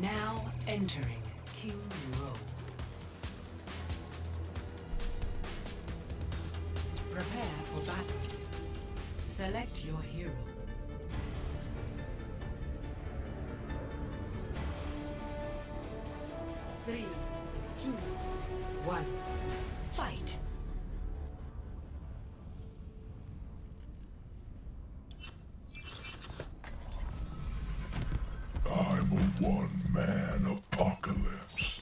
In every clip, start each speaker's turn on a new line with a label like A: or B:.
A: Now entering King's Row. Prepare for battle. Select your hero. Three, two, one, fight!
B: I'm a one-man apocalypse.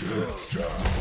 B: Get down.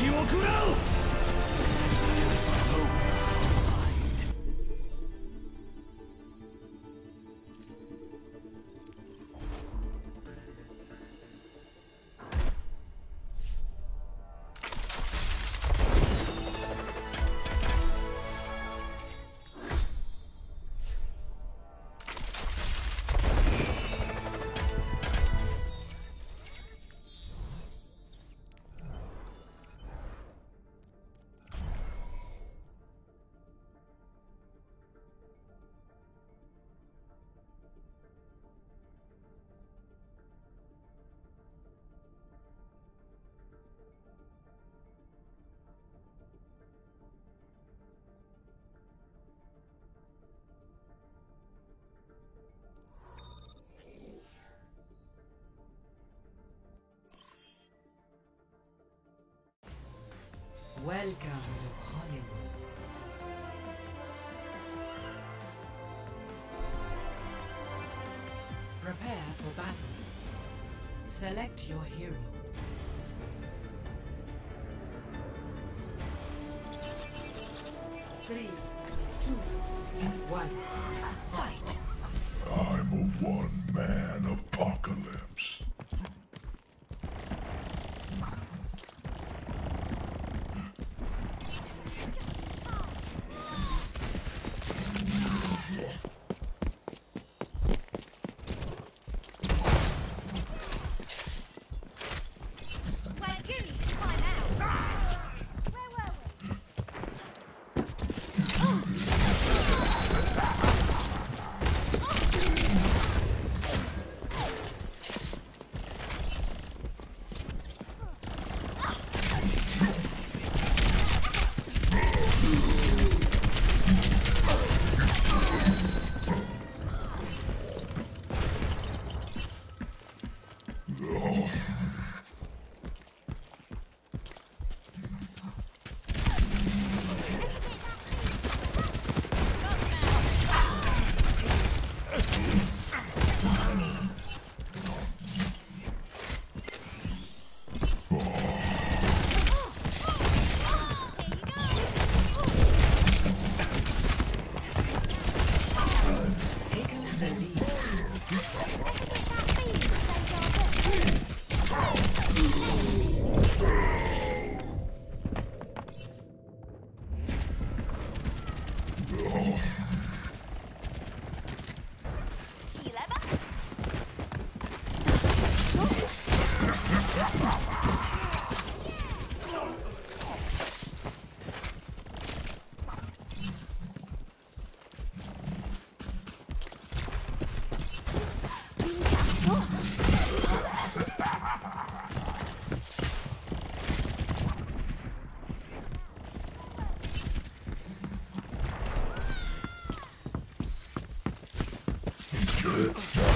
C: 敵を食らう。
A: Welcome to Hollywood. Prepare for battle. Select your hero. Three, two, one, Good.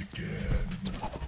A: again.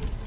A: Place.